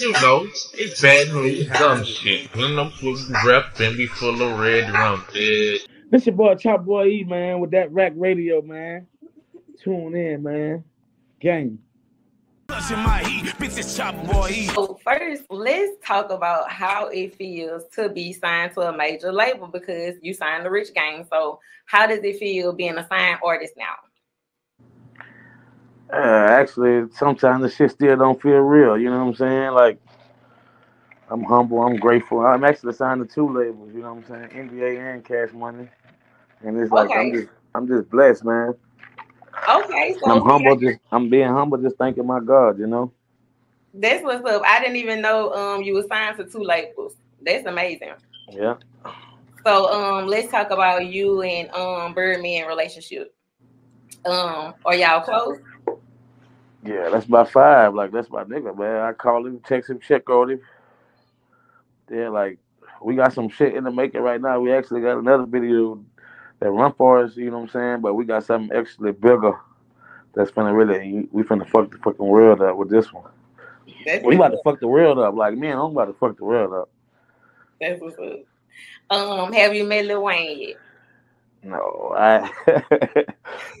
You know, it's bad news, dumb shit. When I'm full rep and be full of red rum. This your boy Choppa Boy E, man, with DatRaq Radio, man. Tune in, man. Gang. So first, let's talk about how it feels to be signed to a major label because you signed the Rich Gang. So how does it feel being a signed artist now? Uh, actually, sometimes the shit still don't feel real. You know what I'm saying? Like, I'm humble. I'm grateful. I'm actually signed to two labels. You know what I'm saying? NBA and Cash Money, and it's like I'm just I'm just blessed, man. Okay, so I'm humble. Just I'm being humble. Just thanking my God. You know. that's what's up. I didn't even know um you were signed to two labels. That's amazing. Yeah. So um let's talk about you and um Birdman relationship. Um, are y'all close? Yeah, that's my five. Like that's my nigga, man. I call him, text him, check on him. Yeah, like we got some shit in the making right now. We actually got another video that run for us. You know what I'm saying? But we got something actually bigger. That's finna really we finna fuck the fucking world up with this one. That's We about to fuck the world up. Like me and I'm about to fuck the world up. That's what's up. Um, have you met Lil Wayne yet? No, I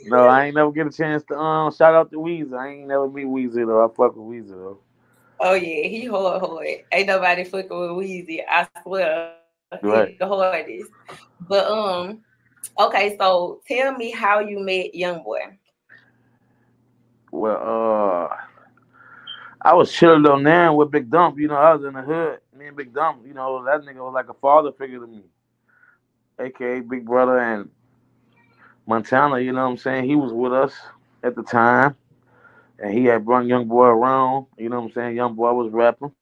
no, I ain't never get a chance to um shout out to Weezer. I ain't never meet Weezer though. I fuck with Weezer though. Oh yeah, he hard hard. Ain't nobody fucking with Weezy. I swear. Right. He the hardest. But um, okay, so tell me how you met Young Boy. Well, uh, I was chilling on there with Big Dump. You know, I was in the hood. Me and Big Dump, you know, that nigga was like a father figure to me, aka Big Brother and Montana. You know what I'm saying? He was with us at the time, and he had brought Young Boy around. You know what I'm saying? Young Boy was rapping,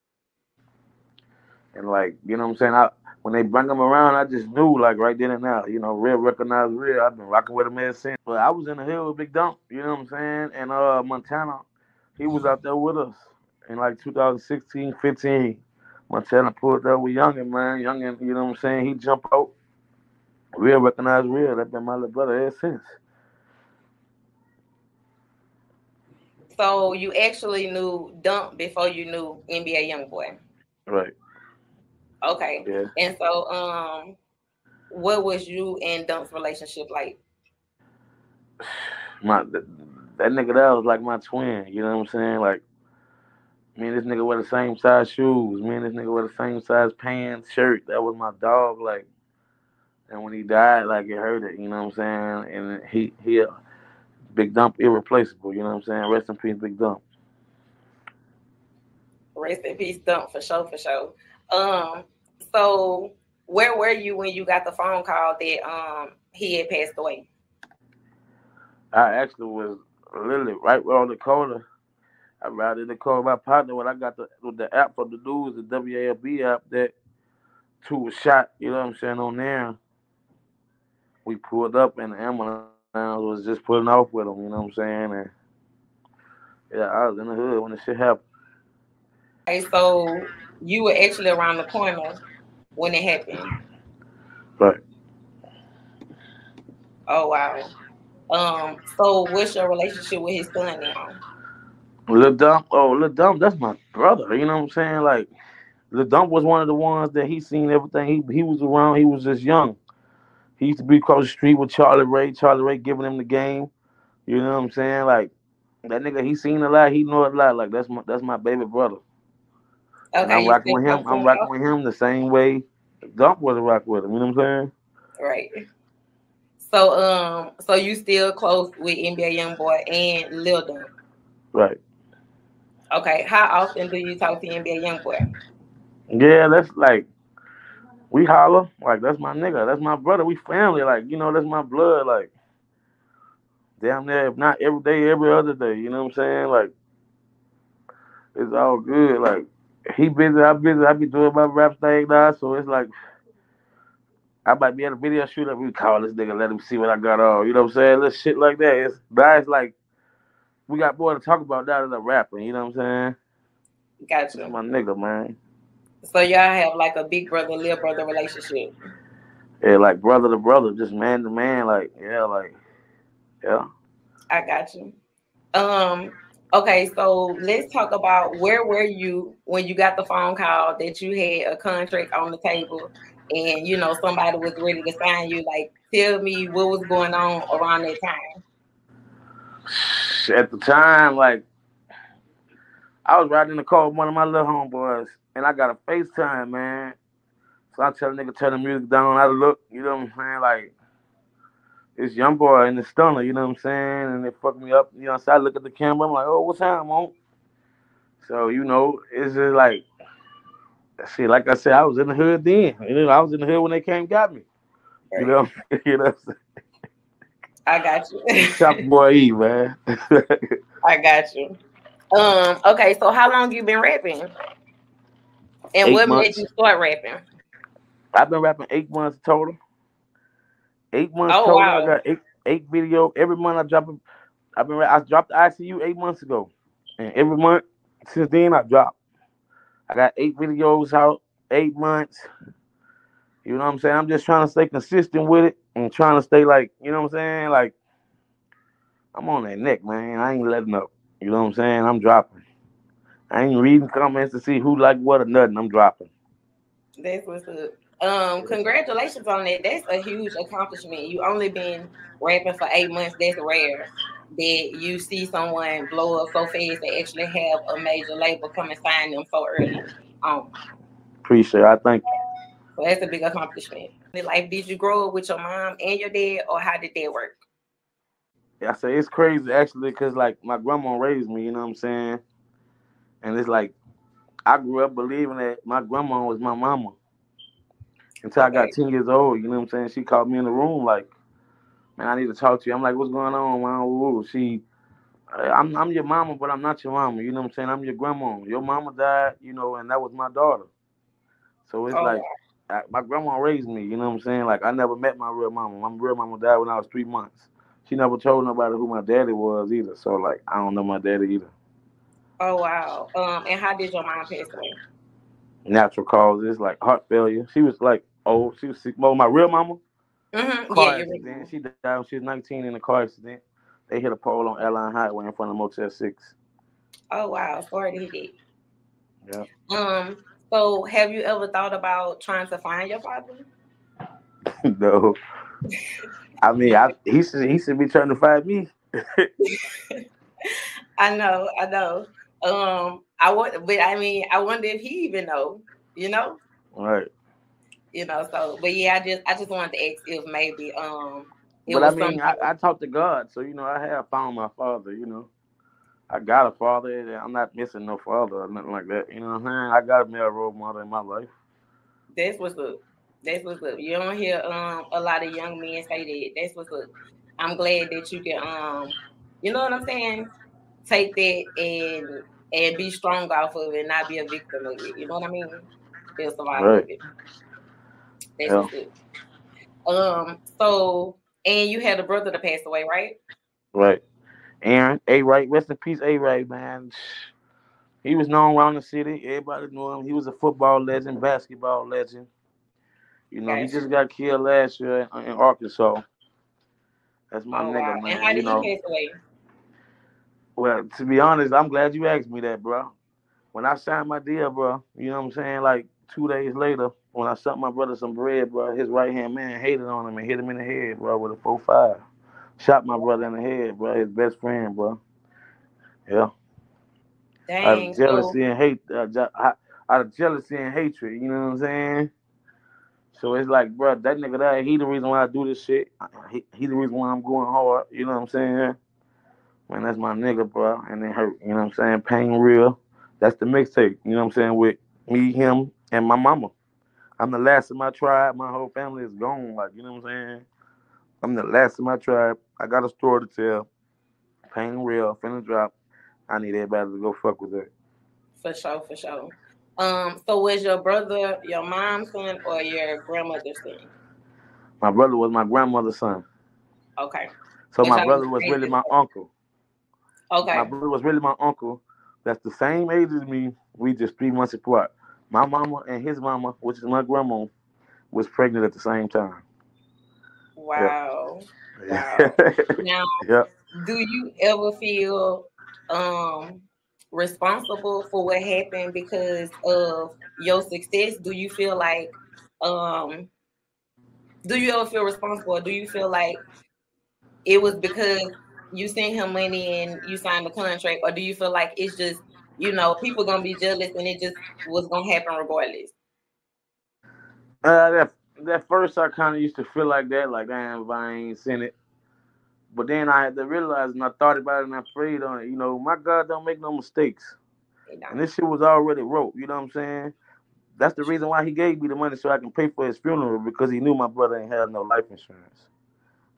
and like, you know what I'm saying? I when they bring him around, I just knew like right then and now, you know, real recognized real. I've been rocking with him ever since. But I was in the hill with Big Dump, you know what I'm saying? And uh Montana, he was out there with us in like 2016, 15. Montana pulled up with Youngin, man. Youngin, you know what I'm saying? He jump out. Real recognized real. That been my little brother ever since. So you actually knew Dump before you knew NBA Young Boy. Right. Okay. Yeah. And so um, what was you and Dump's relationship like? My that, that nigga that was like my twin, you know what I'm saying? Like me and this nigga wear the same size shoes. Me and this nigga wear the same size pants, shirt. That was my dog. Like, and when he died, like it hurt it. You know what I'm saying? And he he, uh, Big Dump, irreplaceable. You know what I'm saying? Rest in peace, Big Dump. Rest in peace, Dump for sure, for sure. Um, so where were you when you got the phone call that um he had passed away? I actually was literally right where on the corner. I routed the corner my partner when I got the with the app from the news, the WAFB app that two was shot, you know what I'm saying, on there. We pulled up and the ambulance was just pulling off with him, you know what I'm saying? And yeah, I was in the hood when the shit happened. Okay, so you were actually around the corner when it happened. Right. Oh wow. Um, so what's your relationship with his son now? Lil Dump, oh Lil Dump, that's my brother, you know what I'm saying? Like Lil Dump was one of the ones that he seen everything. He he was around, he was just young. He used to be across the street with Charlie Ray, Charlie Ray giving him the game. You know what I'm saying? Like that nigga, he seen a lot, he know a lot. Like that's my that's my baby brother. And I'm rocking with him. I'm rocking with him the same way Dump was a rock with him. You know what I'm saying? Right. So um, so you still close with NBA YoungBoy and Lil Dump. Right. Okay. How often do you talk to NBA YoungBoy? Yeah, that's like we holler. Like that's my nigga. That's my brother. We family. Like, you know, that's my blood. Like damn near if not every day, every other day. You know what I'm saying? Like it's all good. Like he busy, I busy, I be doing my rap thing now. So it's like I might be at a video shoot up, we call this nigga, let him see what I got on. You know what I'm saying? Little shit like that. It's nice like we got more to talk about now than the rapping, you know what I'm saying? Gotcha. That's my nigga, man. So y'all have like a big brother, little brother relationship. Yeah, like brother to brother, just man to man, like, yeah, like, yeah. I got you. Um, Okay, so let's talk about where were you when you got the phone call that you had a contract on the table and you know somebody was ready to sign you. Like, tell me what was going on around that time. At the time, like I was riding in the car with one of my little homeboys, and I got a FaceTime, man. So I tell the nigga turn the music down. I look, you know what I'm saying? Like it's young boy in the stunner, you know what I'm saying? And they fuck me up, you know. So I look at the camera, I'm like, oh, what's time, on? So you know, it's just like see, like I said, I was in the hood then. You know, I was in the hood when they came got me. You know, you know. I got you. Choppa boy E, man. I got you. Um. Okay. So how long you been rapping? And eight what months. made you start rapping? I've been rapping eight months total. Eight months oh, total. Wow. I got eight eight video every month. I drop. I've been. I dropped the ICU eight months ago, and every month since then I dropped. I got eight videos out, eight months. You know what I'm saying? I'm just trying to stay consistent with it and trying to stay like, you know what I'm saying? Like, I'm on that neck, man. I ain't letting up. You know what I'm saying? I'm dropping. I ain't reading comments to see who like what or nothing. I'm dropping. That's what's up. Um, congratulations on that. That's a huge accomplishment. You only been rapping for eight months. That's rare that you see someone blow up so fast they actually have a major label come and sign them so early. Um, Appreciate it. I think. So that's a big accomplishment. Like, did you grow up with your mom and your dad, or how did that work? Yeah, I say it's crazy actually, cause like my grandma raised me. You know what I'm saying? And it's like I grew up believing that my grandma was my mama until. I got 10 years old. You know what I'm saying? She called me in the room like, man, I need to talk to you. I'm like, what's going on, man? She, uh, I'm, I'm your mama, but I'm not your mama. You know what I'm saying? I'm your grandma. Your mama died, you know, and that was my daughter. So it's oh, like, I, my grandma raised me. You know what I'm saying? Like I never met my real mama. My real mama died when I was three months. She never told nobody who my daddy was either. So like, I don't know my daddy either. Oh wow. Um, and how did your mom pass away? Natural causes, like heart failure. She was like, oh, she was sick. Well, my real mama, Mm-hmm. Car yeah, accident. She died when she was 19 in a car accident. They hit a pole on Airline Highway in front of Motel 6. Oh wow, sorry to hear Yeah. Um, so have you ever thought about trying to find your father? no. I mean, I, he should he should be trying to find me. I know, I know. Um, I want, but I mean, I wonder if he even know. You know. All right you know. So, but yeah, I just I just wanted to ask if maybe um. but I mean, I, I talked to God, so you know, I have found my father. You know, I got a father. I'm not missing no father or nothing like that. You know what I'm saying? I got a male role model in my life. That's what's up. That's what's up. You don't hear um a lot of young men say that. That's what's up. I'm glad that you can um, you know what I'm saying? Take that and and be strong off of it, and not be a victim of it. You know what I mean? Feel survive right. of it. That's yeah. good. Um, so and you had a brother that passed away, right? Right. Aaron, A Right, rest in peace, A Right, man. He was known around the city. Everybody knew him. He was a football legend, basketball legend. You know, he just got killed last year in, in Arkansas. That's my oh, nigga, wow. man. And how did you know. he pass away? Well, to be honest, I'm glad you asked me that, bro. When I signed my deal, bro, you know what I'm saying? Like two days later, when I sent my brother some bread, bro, his right hand man hated on him and hit him in the head, bro, with a four five. Shot my brother in the head, bro, his best friend, bro. Yeah. Dang. Out of jealousy and hate, uh, out of jealousy and hatred, you know what I'm saying? So it's like, bro, that nigga that he the reason why I do this shit. He, he the reason why I'm going hard. You know what I'm saying? Man, that's my nigga, bro. And it hurt. You know what I'm saying? Pain real. That's the mixtape. You know what I'm saying? With me, him, and my mama. I'm the last of my tribe. My whole family is gone. Like, you know what I'm saying? I'm the last of my tribe. I got a story to tell. Pain real, finna drop. I need everybody to go fuck with it. For sure, for sure. Um, so was your brother your mom's son or your grandmother's son? My brother was my grandmother's son. Okay. So my brother was really my uncle. Okay. My brother was really my uncle. That's the same age as me. We just three months apart my mama and his mama, which is my grandma, was pregnant at the same time. Wow. Yeah. Wow. now, yeah. do you ever feel um responsible for what happened because of your success? Do you feel like um do you ever feel responsible or do you feel like it was because you sent him money and you signed the contract or do you feel like it's just you know people gonna be jealous and it just was gonna happen regardless uh that that first i kind of used to feel like that like damn if i ain't seen it but then i had to realize and i thought about it and i prayed on it you know my god don't make no mistakes and this shit was already wrote you know what i'm saying that's the reason why he gave me the money so I can pay for his funeral because he knew my brother ain't had no life insurance.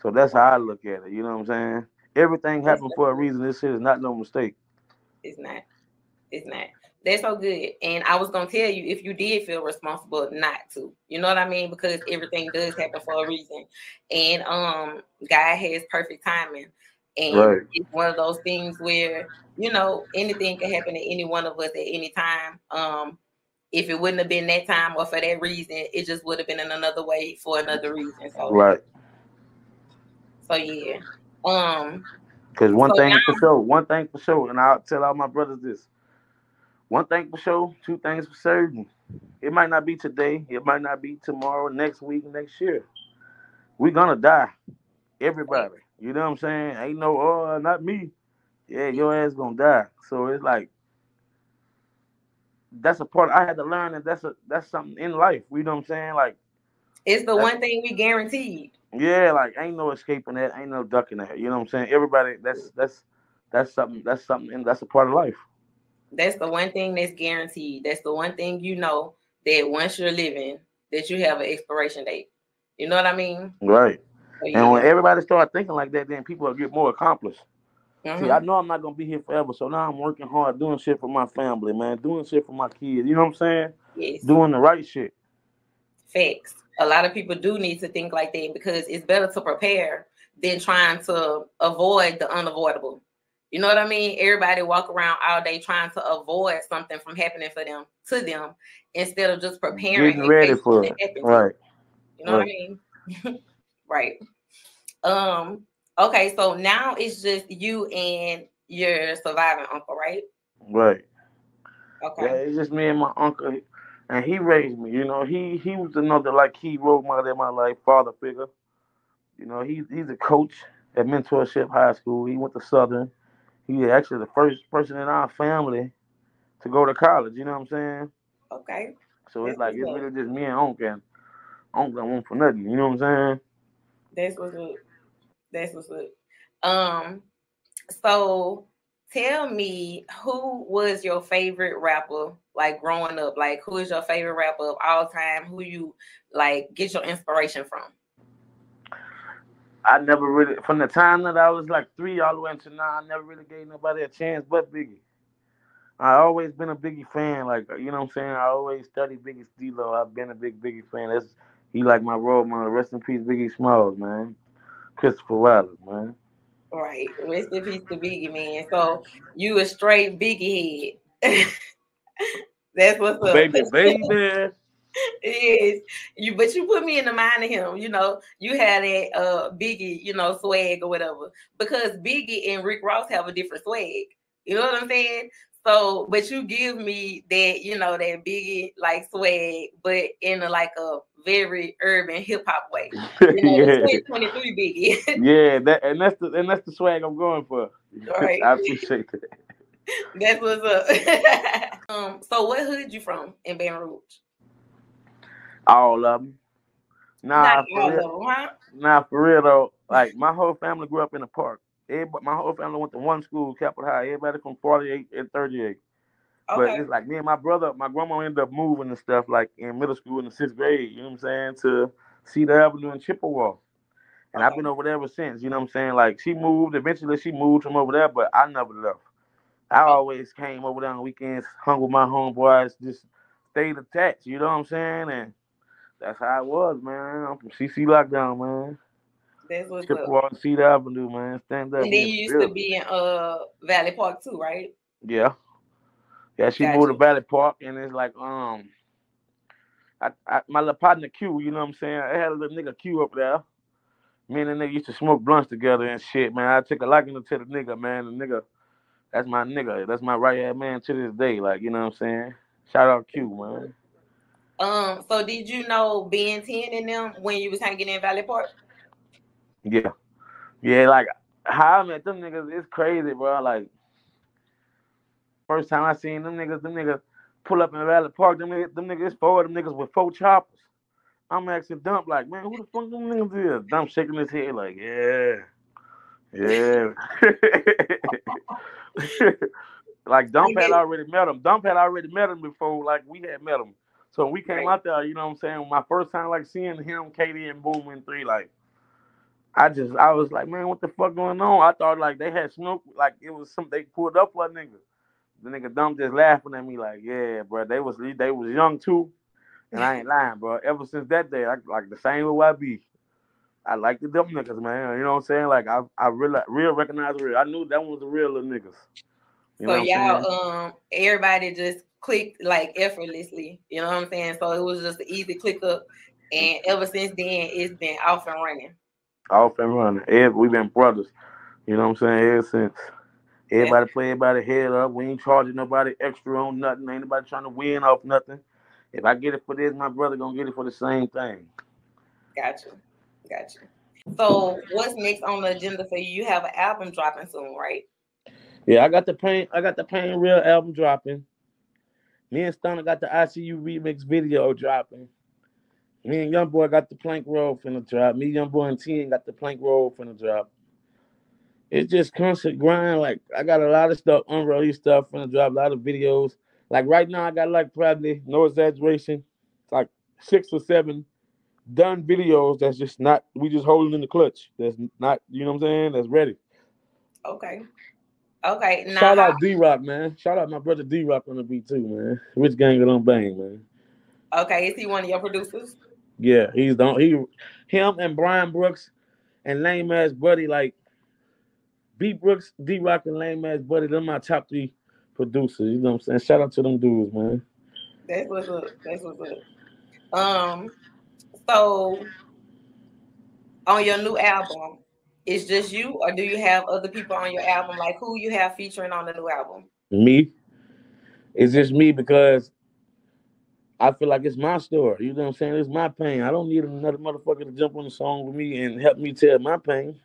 So that's how I look at it. You know what I'm saying? Everything happened for a reason. This shit is not no mistake. It's not. It's not. That's so good. And I was gonna tell you if you did feel responsible not to. You know what I mean? Because everything does happen for a reason. And um God has perfect timing. And right. it's one of those things where, you know, anything can happen to any one of us at any time. Um, if it wouldn't have been that time or for that reason, it just would have been in another way for another reason. So right. So yeah. Um because one so thing now, for sure, one thing for sure, and I'll tell all my brothers this. One thing for sure, two things for certain. It might not be today, it might not be tomorrow, next week, next year. We're gonna die. Everybody. You know what I'm saying? Ain't no oh not me. Yeah, your ass gonna die. So it's like that's a part I had to learn and that's a that's something in life. You know what I'm saying? Like it's the one thing we guaranteed. Yeah, like ain't no escaping that, ain't no ducking that. You know what I'm saying? Everybody that's that's that's something that's something and that's a part of life. That's the one thing that's guaranteed. That's the one thing you know that once you're living, that you have an expiration date. You know what I mean? Right. So. And when everybody start thinking like that, then people will get more accomplished. Mm-hmm. See, I know I'm not gonna be here forever, so now I'm working hard, doing shit for my family, man, doing shit for my kids. You know what I'm saying? Yes. Doing the right shit. Facts. A lot of people do need to think like that because it's better to prepare than trying to avoid the unavoidable. You know what I mean? Everybody walk around all day trying to avoid something from happening for them to them instead of just preparing. Getting ready for it. Right. You know right. what I mean? right. Um, Okay, so now it's just you and your surviving uncle, right? Right. Okay. Yeah, it's just me and my uncle, and he raised me. You know, he he was another like key role model in my life, father figure. You know, he's he's a coach at Mentorship High School. He went to Southern. He actually the first person in our family to go to college. You know what I'm saying? Okay. So it's like it's really just me and Uncle, and Uncle don't want for nothing. You know what I'm saying? That's what's up. That's what's up. Um, so tell me who was your favorite rapper like growing up? Like who is your favorite rapper of all time? Who you like get your inspiration from? I never really from the time that I was like three all the way until now, I never really gave nobody a chance but Biggie. I always been a Biggie fan, like you know what I'm saying. I always studied Biggie Stilo. I've been a big Biggie fan. That's he like my role model. Rest in peace, Biggie Smalls, man. Christopher Wallace, man. Right. Rest in peace to Biggie, man. So you a straight Biggie head. That's what's up. Baby, baby. yes, You but you put me in the mind of him, you know. You had that uh Biggie, you know, swag or whatever. Because Biggie and Rick Ross have a different swag. You know what I'm saying? So, but you give me that, you know, that Biggie like swag, but in a like a very urban hip hop way. You know, yeah. 23 Biggie. yeah, that and that's the and that's the swag I'm going for. Right. I appreciate that. That's what's up. um, so what hood you from in Baton Rouge? All of them. Nah, Not for real. Them, huh? Nah, for real though. Like my whole family grew up in the park. Everybody, my whole family went to one school, Capitol High. Everybody from 48 and 38. Okay. But it's like me and my brother, my grandma ended up moving and stuff like in middle school in the sixth grade, you know what I'm saying, to Cedar Avenue in Chippewa. And okay. I've been over there ever since, you know what I'm saying? Like she moved, eventually she moved from over there, but I never left. I oh. always came over there on weekends, hung with my homeboys, just stayed attached, you know what I'm saying? And that's how it was, man. I'm from CC Lockdown, man. That's what's Chippewa up. and Cedar Avenue, man. Stand up. And then you used to be in uh Valley Park too, right? Yeah. Yeah, she moved to Valley Park, and it's like, um, I, I, my little partner Q, you know what I'm saying? I had a little nigga Q up there. Me and the nigga used to smoke blunts together and shit, man. I took a liking to the nigga, man. The nigga, That's my nigga. That's my right hand man to this day. Like, you know what I'm saying? Shout out Q, man. Um, so did you know Ben 10 and them when you was hanging in Valley Park? Yeah. Yeah, like how I met them niggas, it's crazy, bro. Like first time I seen them niggas, them niggas pull up in Valley Park, them niggas, them niggas four them niggas with four choppers. I'm asking Dump like, man, who the fuck them niggas is? Dump shaking his head like, yeah. Yeah. like Dump had already met him. Dump had already met him before, like we had met him. So we came out there, you know what I'm saying? My first time like seeing him, Katie and Boom and three, like I just I was like, man, what the fuck going on? I thought like they had smoke, like it was some they pulled up for a nigga. The nigga dumb just laughing at me like, yeah, bro, they was they was young too, and I ain't lying, bro. Ever since that day, I, like the same with YB. I like the dumb niggas, man. You know what I'm saying? Like I I really real recognize real. I knew that one was the real little niggas. You so y'all, um, everybody just clicked like effortlessly. You know what I'm saying? So it was just an easy click up, and ever since then, it's been off and running. Off and running. We've been brothers. You know what I'm saying? Ever since. Everybody play everybody head up. We ain't charging nobody extra on nothing. Ain't nobody trying to win off nothing. If I get it for this, my brother gonna get it for the same thing. Gotcha. Gotcha. So what's next on the agenda for you? You have an album dropping soon, right? Yeah, I got the pain. I got the pain real album dropping. Me and Stunna got the ICU remix video dropping. Me and Young Boy got the plank roll finna drop. Me, Young Boy, and Tien got the plank roll finna drop. It's just constant grind. Like I got a lot of stuff, unreleased stuff finna drop, a lot of videos. Like right now, I got like probably no exaggeration, It's like six or seven done videos that's just not we just holding in the clutch. That's not, you know what I'm saying? That's ready. Okay. Okay. Now, Shout out D Rock, man. Shout out my brother D Rock on the beat too, man. Rich Gang on Bang, man. Okay, is he one of your producers? Yeah, he's the he him and Brian Brooks and Lame Ass Buddy, like B Brooks, D Rock, and Lame Ass Buddy, them my top three producers. You know what I'm saying? Shout out to them dudes, man. That's what's up. That's what's up. Um, so on your new album, it's just you, or do you have other people on your album? Like who you have featuring on the new album? Me. It's just me because I feel like it's my story. You know what I'm saying? It's my pain. I don't need another motherfucker to jump on the song with me and help me tell my pain.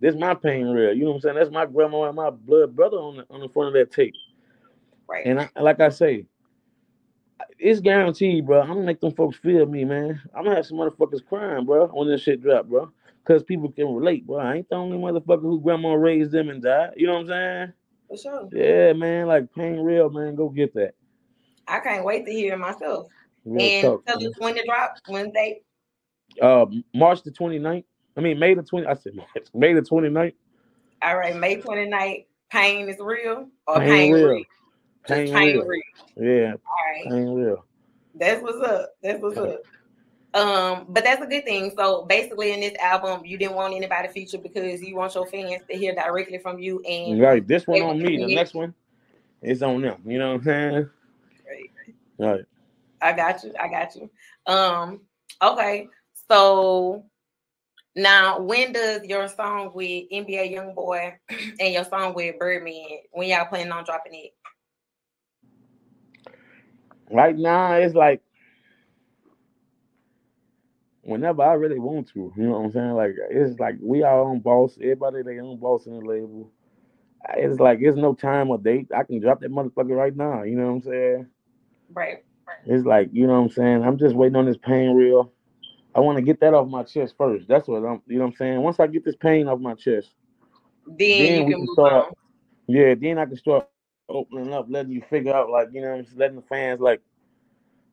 This my pain real. You know what I'm saying? That's my grandma and my blood brother on the, on the front of that tape. Right. And I, like I say, it's guaranteed, bro. I'm gonna make them folks feel me, man. I'm gonna have some motherfuckers crying, bro, when this shit drop, bro. Cause people can relate, bro. I ain't the only motherfucker who grandma raised them and died. You know what I'm saying? For sure. Yeah, man. Like pain real, man. Go get that. I can't wait to hear it myself. Real and talk, tell man. us when it drops, when they uh March the 29th. I mean May the 20 I said May the 29th. All right, May 29th. Pain is real or pain, pain real. real. Pain, pain real. real. Yeah. All right. Pain real. That's what's up. That's what's up. Um, but that's a good thing. So basically, in this album, you didn't want anybody featured because you want your fans to hear directly from you. And right, this one on me. The next one is on them. You know what I'm saying? Right. I got you. I got you. Um. Okay. So now, when does your song with NBA YoungBoy and your song with Birdman, when y'all planning on dropping it? Right now, it's like whenever I really want to. You know what I'm saying? Like it's like we our own boss. Everybody they own boss in the label. It's like it's no time or date. I can drop that motherfucker right now. You know what I'm saying? Right. It's like you know what I'm saying. I'm just waiting on this pain real. I want to get that off my chest first. That's what I'm. You know what I'm saying. Once I get this pain off my chest, then, then we can, can start. On. Yeah, then I can start opening up, letting you figure out, like you know, just letting the fans like,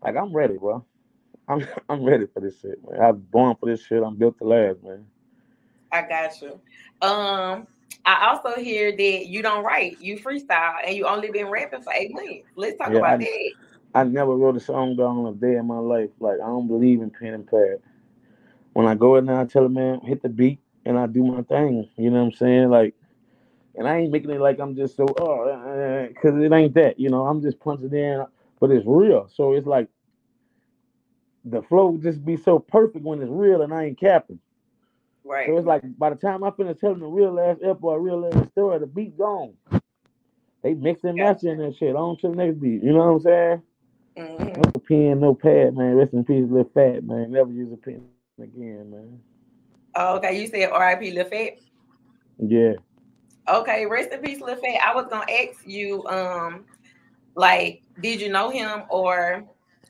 like I'm ready, bro. I'm I'm ready for this shit, man. I'm born for this shit. I'm built to last, man. I got you. Um, I also hear that you don't write, you freestyle, and you only been rapping for eight months. Let's talk yeah, about I, that. I never wrote a song down a day in my life. Like I don't believe in pen and pad. When I go in there, I tell a man hit the beat and I do my thing. You know what I'm saying? Like, and I ain't making it like I'm just so oh, because uh, it ain't that. You know, I'm just punching in, but it's real. So it's like the flow just be so perfect when it's real and I ain't capping. Right. So it's like by the time I finish telling the real ass ep or a real ass story, the beat gone. They mix and match in that shit. On to the next beat. You know what I'm saying? Mm-hmm. No pen, no pad, man. Rest in peace, Lil Phat, man. Never use a pen again, man. Oh, okay. You said R.I.P. Lil Phat? Yeah. Okay, rest in peace, Lil Phat. I was gonna ask you, um, like, did you know him or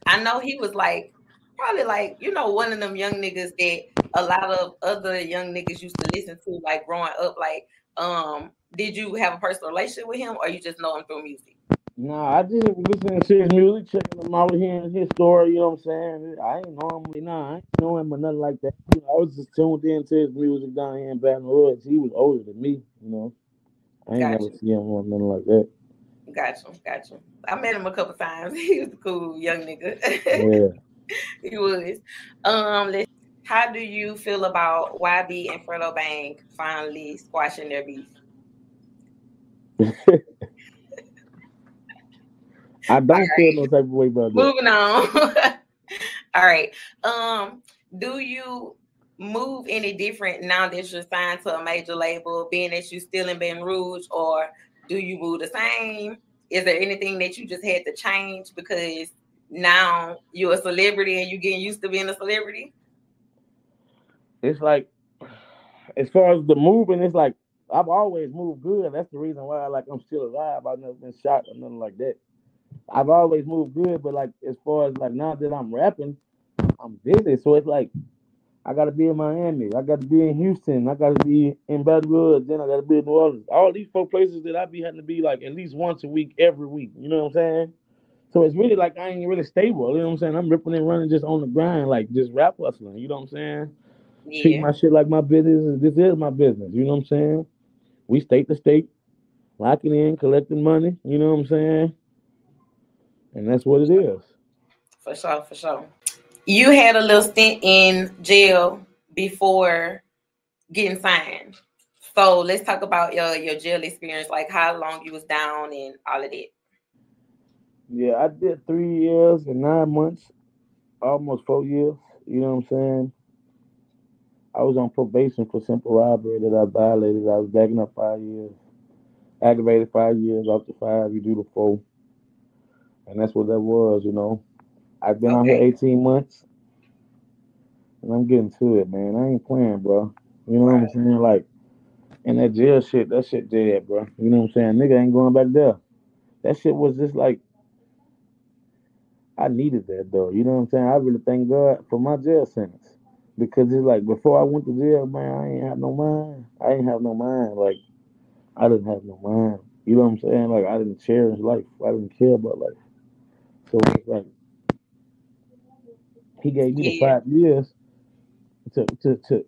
I know he was like probably like you know one of them young niggas that a lot of other young niggas used to listen to like growing up. Like, um, did you have a personal relationship with him or you just know him through music? No, I just listening to his music, checking him out, hearing his story. You know what I'm saying? I ain't him, nah, I ain't know him or nothing like that. You know, I was just tuned into his music down here in Baton Rouge. He was older than me, you know. I ain't gotcha. never see him or nothing like that. Gotcha, gotcha. I met him a couple times. He was a cool young nigga. yeah. he was. Um, let's, how do you feel about YB and Fredo Bang finally squashing their beef? I don't right. feel no type of way about that. Moving on. All right. Um, do you move any different now that you're signed to a major label, being that you're still in Baton Rouge, or do you move the same? Is there anything that you just had to change because now you're a celebrity and you're getting used to being a celebrity? It's like, as far as the moving, it's like I've always moved good. That's the reason why, like, I'm still alive. I've never been shot or nothing like that. I've always moved good, but like as far as like now that I'm rapping, I'm busy. So it's like I gotta be in Miami, I gotta be in Houston, I gotta be in Baton Rouge, then I gotta be in New Orleans. All these four places that I be having to be like at least once a week, every week. You know what I'm saying? So it's really like I ain't really stable. You know what I'm saying? I'm ripping and running just on the grind, like just rap hustling. You know what I'm saying? Yeah. Treat my shit like my business. This is my business. You know what I'm saying? We state to state, locking in, collecting money. You know what I'm saying? And that's what it is. For sure, for sure. You had a little stint in jail before getting signed. So let's talk about your your jail experience, like how long you was down and all of that. Yeah, I did three years and nine months, almost four years. You know what I'm saying? I was on probation for simple robbery that I violated. I was backing up five years, aggravated five years. Up to five, you do the four and that's what that was. You know, I've been okay. out here 18 months, and I'm getting to it, man. I ain't playing, bro. You know right. what I'm saying? Like, and that jail shit, that shit dead, bro. You know what I'm saying? Nigga ain't going back there. That shit was just like, I needed that though. You know what I'm saying? I really thank God for my jail sentence. Because it's like before I went to jail, man, I ain't have no mind. I ain't have no mind. Like I didn't have no mind. You know what I'm saying? Like I didn't cherish life. I didn't care about life. So it's like he gave me the five years to to to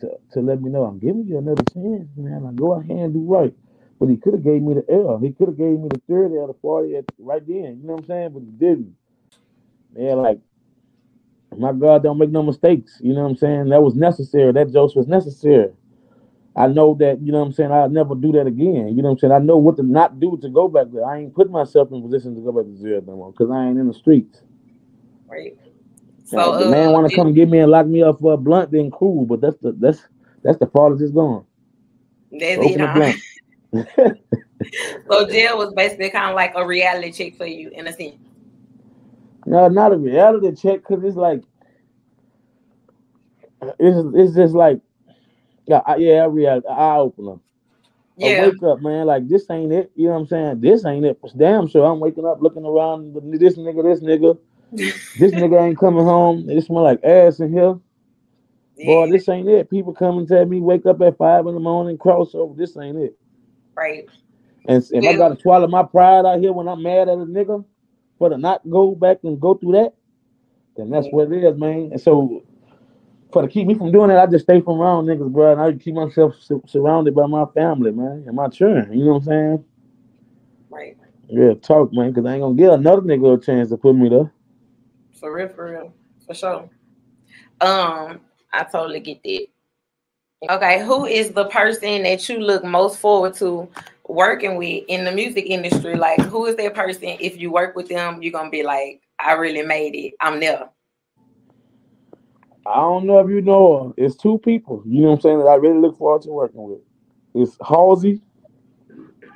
to, to let me know I'm giving you another chance, man. I go out here and do right. But he could have gave me the L. He could have gave me the 30 or the 40 at, right then. You know what I'm saying? But he didn't. Yeah, like my God, don't make no mistakes. You know what I'm saying? That was necessary. That joke was necessary. I know that, you know what I'm saying, I'll never do that again. You know what I'm saying? I know what to not do to go back there. I ain't put myself in position to go back to zero no more because I ain't in the streets. Right. So now, the uh, man want to come get me and lock me up for a blunt, then cool. But that's the that's that's the farthest it's going. That's it, huh? so jail was basically kind of like a reality check for you in a sense. No, not a reality check because it's like it's it's just like yeah, I, yeah, every eye opener. Yeah. I wake up, man. Like this ain't it. You know what I'm saying? This ain't it. Damn sure I'm waking up looking around. This nigga, this nigga, this nigga ain't coming home. It smell like ass in here. Yeah. Boy, this ain't it. People come and tell me wake up at five in the morning, cross over. This ain't it. Right. And if yeah. I gotta swallow my pride out here when I'm mad at a nigga for to not go back and go through that, then that's yeah. what it is, man. And so for to keep me from doing that, I just stay from around niggas, bro. And I keep myself su- surrounded by my family, man, and my children. You know what I'm saying? Right. Yeah, talk, man, because I ain't gonna give another nigga a chance to put me there. For real, for real, for sure. Um, I totally get that. Okay, who is the person that you look most forward to working with in the music industry? Like, who is that person? If you work with them, you're gonna be like, I really made it. I'm there. I don't know if you know her. It's two people, you know what I'm saying, that I really look forward to working with. It's Halsey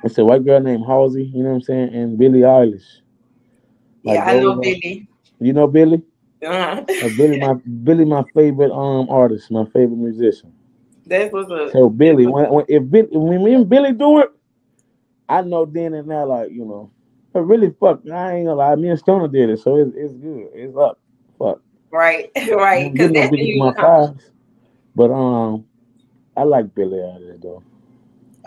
It's a white girl named Halsey, you know what I'm saying, and Billie Eilish. Like yeah, I know Billie. You know Billie? Uh-huh. Uh, Billie, my Billie, my favorite um artist, my favorite musician. That's what's up. So Billie, when, when if Billie, when me and Billie do it, I know then and now, like you know, but really, fuck, I ain't gonna lie. Me and Stunna did it, so it's it's good. It's up. Fuck, Right, right. Because that's my but um, I like Billie out of it though.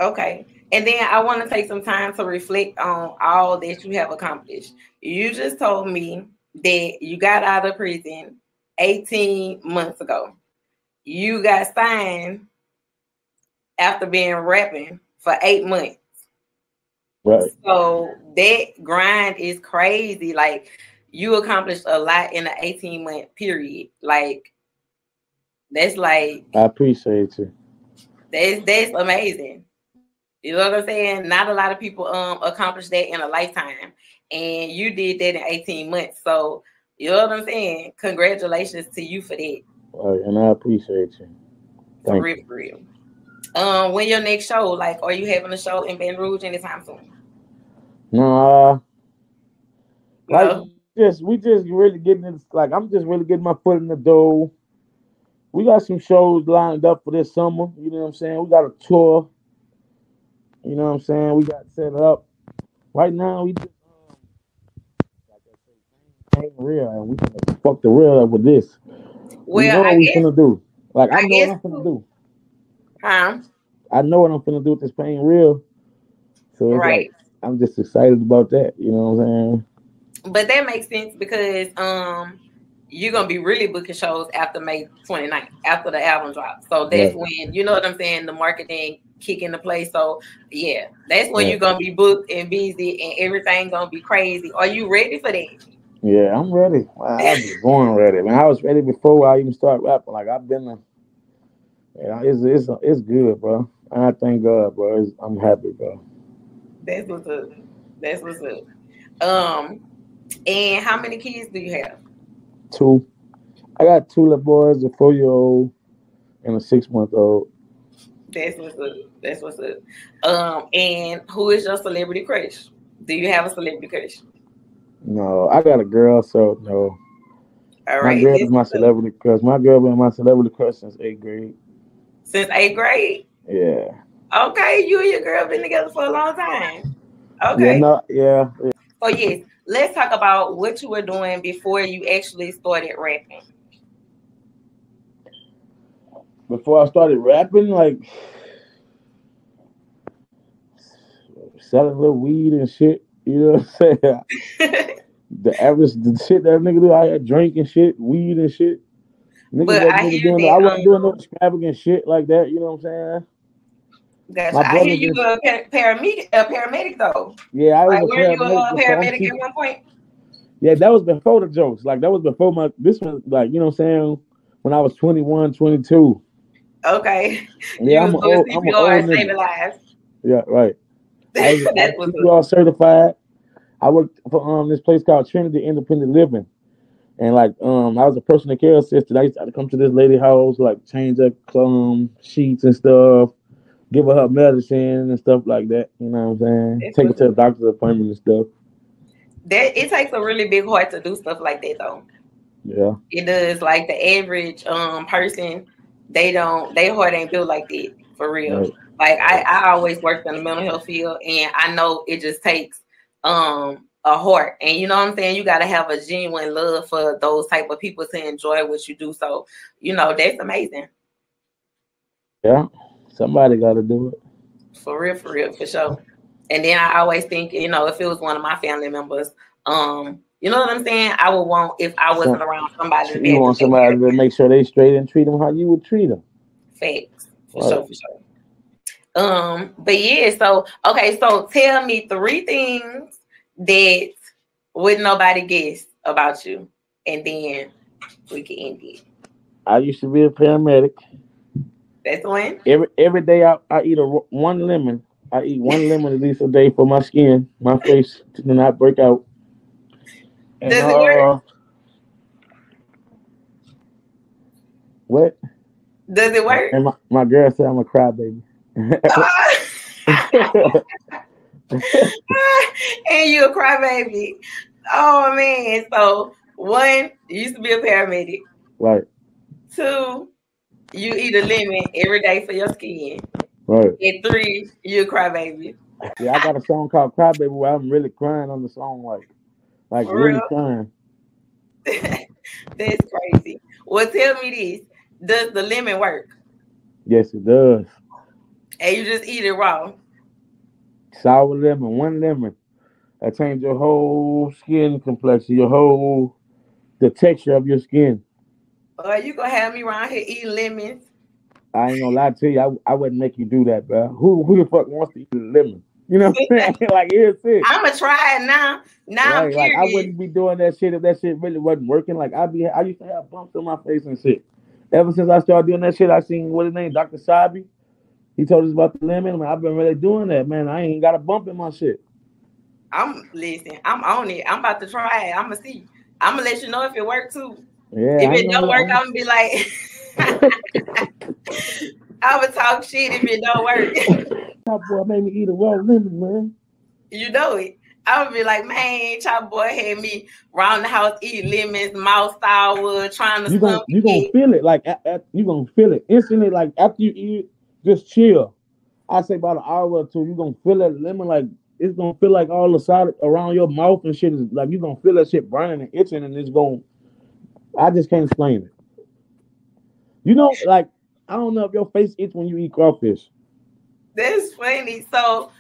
Okay. And then I want to take some time to reflect on all that you have accomplished. You just told me that you got out of prison 18 months ago. You got signed after being rapping for eight months. Right. So that grind is crazy. Like you accomplished a lot in an 18 month period. Like that's like I appreciate you. that's that's amazing. You know what I'm saying? Not a lot of people um accomplish that in a lifetime, and you did that in 18 months. So you know what I'm saying? Congratulations to you for that. Right, and I appreciate you. For Thank real, for real. Um, when your next show? Like, are you having a show in Baton Rouge anytime soon? No, uh, like No? Just we just really getting it. Like I'm just really getting my foot in the door. We got some shows lined up for this summer. You know what I'm saying? We got a tour. You know what I'm saying? We got set up. Right now, we just um, like I say, ain't real, and we gonna fuck the real up with this. we Well, what I we guess, finna do. Like I, I know guess what I'm finna do. huh? I know what I'm finna do with this pain real. So Right. like I'm just excited about that. You know what I'm saying? But that makes sense because um you're gonna be really booking shows after May 29th, after the album drops. So that's Right. when you know what I'm saying, the marketing kick into play. So yeah, that's when Right. you're gonna be booked and busy and everything gonna be crazy. Are you ready for that? Yeah, I'm ready. I, I was born ready. Man, I was ready before I even start rapping. Like I've been, a, yeah, it's it's it's good, bro. And I thank God, bro. It's, I'm happy, bro. That's what's up. That's what's up. Um, and how many kids do you have? Two, I got two little boys, a four year old and a six month old. That's what's up. That's what's up. Um, and who is your celebrity crush? Do you have a celebrity crush? No, I got a girl, so no. All My girl is my up. celebrity crush. My girl been my celebrity crush since eighth grade. Since eighth grade. Yeah. Okay, you and your girl been together for a long time. Yeah, Okay. no, yeah, yeah. So yes, let's talk about what you were doing before you actually started rapping. Before I started rapping, like selling little weed and shit. You know what I'm saying? the average the shit that nigga do out here drinking shit, weed and shit. Niggas But I hear doing that, I wasn't um, doing no extravagant shit like that, you know what I'm saying? Gotcha. I hear you just- a paramedic, a paramedic though. Yeah, I was Like, were you a paramedic uh, paramedic at one point? Yeah, that was before the jokes. Like that was before my this was like, you know what I'm saying? When I was 21, 22. Okay. Yeah, I'm an old, I'm an old saving lives. Yeah, right. I was, I was. CPR certified. I worked for um this place called Trinity Independent Living. And like um I was a personal care assistant. I used to come to this lady house, like change up um sheets and stuff, give her medicine and stuff like that. You know what I'm saying? That's Take her to the doctor's appointment and stuff. That it takes a really big heart to do stuff like that though. Yeah. It does. Like the average um person, they don't they heart ain't built like that for real. Right. Like I, I always worked in the mental health field and I know it just takes um a heart. And you know what I'm saying? You gotta have a genuine love for those type of people to enjoy what you do. So, you know, that's amazing. Yeah. Somebody gotta do it. For real, for real, for sure. And then I always think, you know, if it was one of my family members, um, you know what I'm saying? I would want if I wasn't around somebody You want somebody to make sure they straight and treat them how you would treat them. facts. For Right. sure, for sure. Um, but yeah, so okay, so tell me three things that would nobody guess about you, and then we can end it. I used to be a paramedic. That's one. Every every day I, I eat a one lemon. I eat one lemon at least a day for my skin, my face to not break out. And, Does it work? uh, What? Does it work? And my, my girl said I'm a crybaby. And you a crybaby. Oh man. So one, you used to be a paramedic. Right. Two, you eat a lemon every day for your skin. Right. And three, you cry baby. Yeah, I got a song called Cry Baby where I'm really crying on the song, like, like For really real? crying. That's crazy. Well, tell me this: Does the lemon work? Yes, it does. And you just eat it raw? Sour lemon, one lemon. That change your whole skin complexion, your whole the texture of your skin. Or you gonna have me around here eating lemons? I ain't gonna lie to you, I, I wouldn't make you do that, bro. Who who the fuck wants to eat a lemon? You know what I'm saying? like here's it. I'm gonna try it now. Now I'm Right, like I wouldn't be doing that shit if that shit really wasn't working. Like I be, I used to have bumps on my face and shit. Ever since I started doing that shit, I seen what his name, Dr. Sebi. He told us about the lemon. Man, I've been really doing that, man. I ain't got a bump in my shit. I'm listen. I'm on it. I'm about to try it. I'm gonna see. I'm gonna let you know if it works too. Yeah, if it don't work, I'm gonna be like, I would talk shit if it don't work. Top boy made me eat a raw lemon, man. you know it. I would be like, man, Chop Boy had me round the house eating lemons, mouth sour, trying to You gonna you gonna feel it like at, at- you gonna feel it instantly. Like after you eat, just chill. I say about an hour or two, you gonna feel that lemon like it's gonna feel like all the side around your mouth and shit is like you're gonna feel that shit burning and itching and it's gonna. I just can't explain it. You know, like I don't know if your face itch when you eat crawfish. That's funny. So,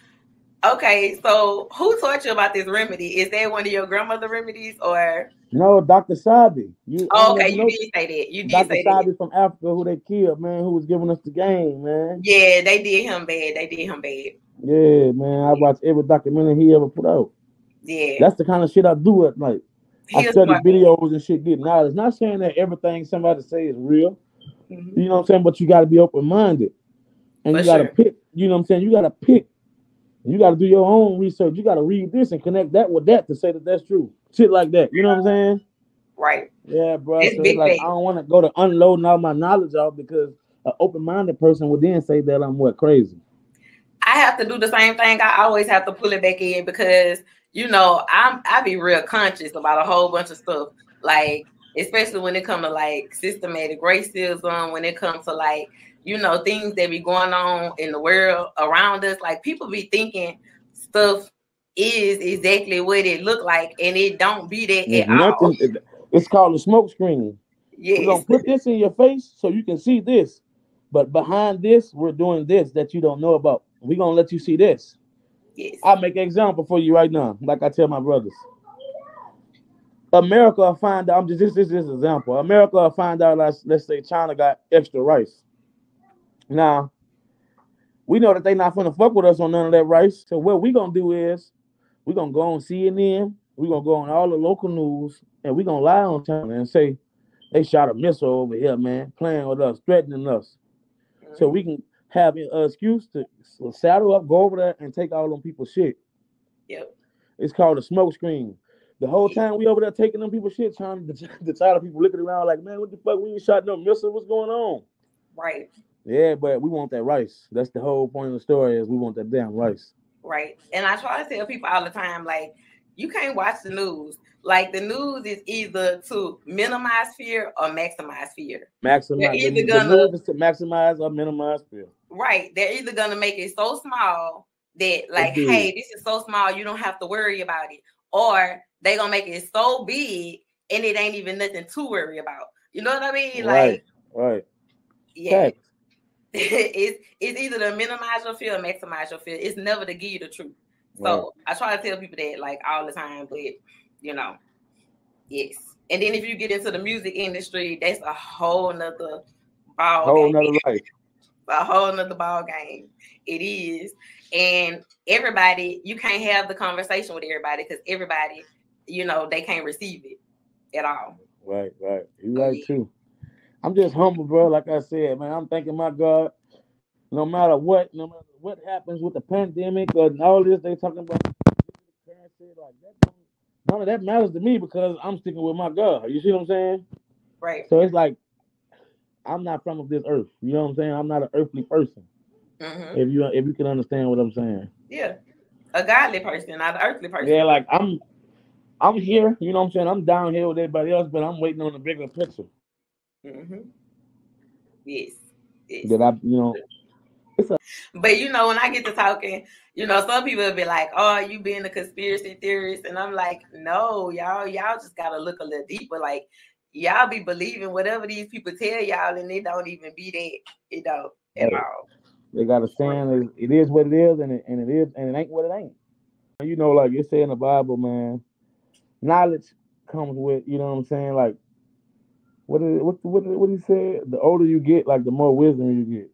okay, so who taught you about this remedy? Is that one of your grandmother remedies, or No, Dr. Sebi. You, oh, okay, you know did say that. You did Dr. say that. From Africa, who they killed, man, who was giving us the game, man. Yeah, they did him bad. They did him bad. Yeah, man. I watch every documentary he ever put out. Yeah, That's the kind of shit I do at night. I study videos and shit, get knowledge. Not saying that everything somebody say is real, Mhm. you know what I'm saying, but you got to be open minded, and For you got to sure. pick. You know what I'm saying? You got to pick. You got to do your own research. You got to read this and connect that with that to say that that's true. Shit like that. You know what I'm saying? Right. Yeah, bro. It's so big it's like thing. I don't want to go to unloading all my knowledge off because an open minded person would then say that I'm what crazy. I have to do the same thing. I always have to pull it back in because you know I'm I be real conscious about a whole bunch of stuff. Like especially when it comes to like systematic racism, when it comes to like you know things that be going on in the world around us. Like people be thinking stuff is exactly what it look like, and it don't be that There's at all. nothing. it- it's called a smoke screen. We're gonna put this in your face so you can see this. But behind this, we're doing this that you don't know about. We're gonna let you see this. Yes, I'll make an example for you right now, like I tell my brothers. America will find out, I'm just this this this example. America will find out let's, let's say China got extra rice. Now, we know that they not gonna fuck with us on none of that rice. So what we gonna do is we gonna go on CNN, we gonna go on all the local news, and we gonna lie on China and say they shot a missile over here, man, playing with us, threatening us. So mm-hmm. we can have an excuse to saddle up, go over there, and take all them people's shit. yep, It's called a smoke screen. The whole time we over there taking them people's shit, trying to the of people looking around like, man, what the fuck? We ain't shot no missile. What's going on? right, Yeah, but we want that rice. That's the whole point of the story is we want that damn rice. right. And I try to tell people all the time, like you can't watch the news. Like the news is either to minimize fear or maximize fear. Maximize. They're either the gonna- move is to maximize or minimize fear. Right. They're either gonna make it so small that like, do. hey, this is so small, you don't have to worry about it. Or they're gonna make it so big and it ain't even nothing to worry about. You know what I mean? Right. Like, Right. yeah, Facts. it's it's either to minimize your fear or maximize your fear. It's never to give you the truth. So I try to tell people that like all the time, but you know, yes. And then if you get into the music industry, that's a whole nother ball Whole nother life. A whole nother ball game. It is. And everybody, you can't have the conversation with everybody because everybody, you know, they can't receive it at all. Right, right. You right yeah. too. I'm just humble, bro. Like I said, man, I'm thanking my God. No matter what, no matter what happens with the pandemic or all this, they talking about like that. None of that matters to me because I'm sticking with my God. You see what I'm saying? Right. So it's like I'm not from this earth. You know what I'm saying? I'm not an earthly person. hmm If you if you can understand what I'm saying. Yeah. a godly person, not an earthly person. Yeah, like I'm I'm here, you know what I'm saying? I'm down here with everybody else, but I'm waiting on the bigger picture. Mm-hmm. Yes. yes. That I, you know, but you know, when I get to talking, you know, some people will be like, "Oh, you being a conspiracy theorist," and I'm like, "No, y'all, y'all just gotta look a little deeper. Like, y'all be believing whatever these people tell y'all, and they don't even be that, you know, at all." they gotta stand. It is what it is, and it, and it is, and it ain't what it ain't. You know, like it say in the Bible, man. Knowledge comes with, you know what I'm saying? Like, what is it, what what what he said? The older you get, like the more wisdom you get.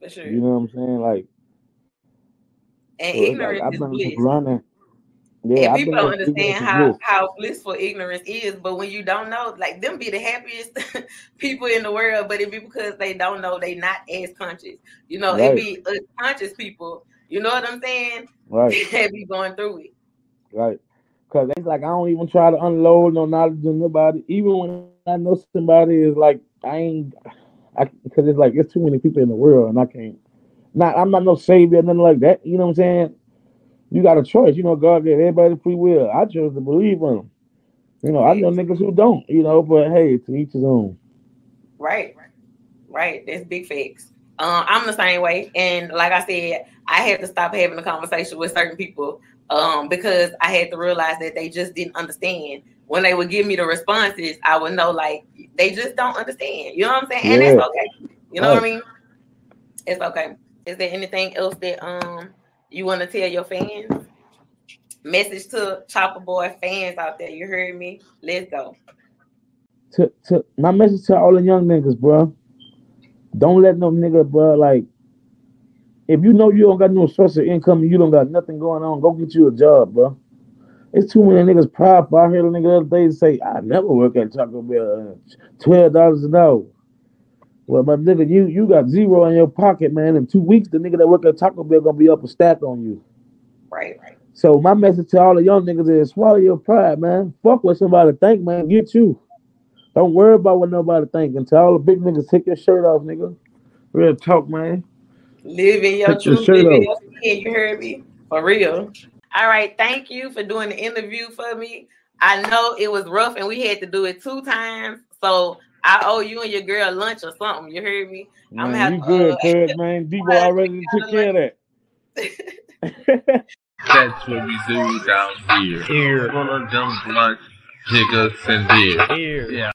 For sure. You know what I'm saying? Like, and so it's like I've been bliss. learning. Yeah, and people don't understand how bliss. how blissful ignorance is. But when you don't know, like them be the happiest people in the world, but it be because they don't know they not as conscious. You know, it be unconscious people. You know what I'm saying? Right. That be going through it. Right. Cause it's like I don't even try to unload no knowledge on nobody. Even when I know somebody is like I ain't I because it's like it's too many people in the world and I can't not I'm not no savior, nothing like that. You know what I'm saying? You got a choice. You know, God gave everybody free will. I chose to believe in him. You know, I know niggas who don't, you know, but hey, to each his own. Right. Right. That's big facts. Um, I'm the same way. And like I said, I had to stop having a conversation with certain people um, because I had to realize that they just didn't understand. When they would give me the responses, I would know like they just don't understand. You know what I'm saying? And Yeah. that's okay. You know what I mean? It's okay. Is there anything else that um you want to tell your fans? Message to Choppa Boy fans out there. You heard me? Let's go. To, to my message to all the young niggas, bro. Don't let no nigga, bro, like if you know you don't got no source of income you don't got nothing going on, go get you a job, bro. It's too many niggas proud. I heard a nigga the other day say, I never work at Taco Bell. uh, Twelve dollars an hour. Well, my nigga, you you got zero in your pocket, man. In two weeks, the nigga that work at Taco Bell gonna be up a stack on you. Right, right. So my message to all the young niggas is swallow your pride, man. Fuck what somebody think, man. Get you. Don't worry about what nobody think. And to all the big niggas, take your shirt off, nigga. Real talk, man. Live in your Take truth, live in off. your skin. You heard me? For real. All right. Thank you for doing the interview for me. I know it was rough and we had to do it two times. So I owe you and your girl lunch or something. You heard me? I'm Man, gonna you have to, good, uh, cuz, man. Debo have to already take took care of that. That's what we do down here. Here. Full of them blunts, jiggers, and beer. Here. Yeah.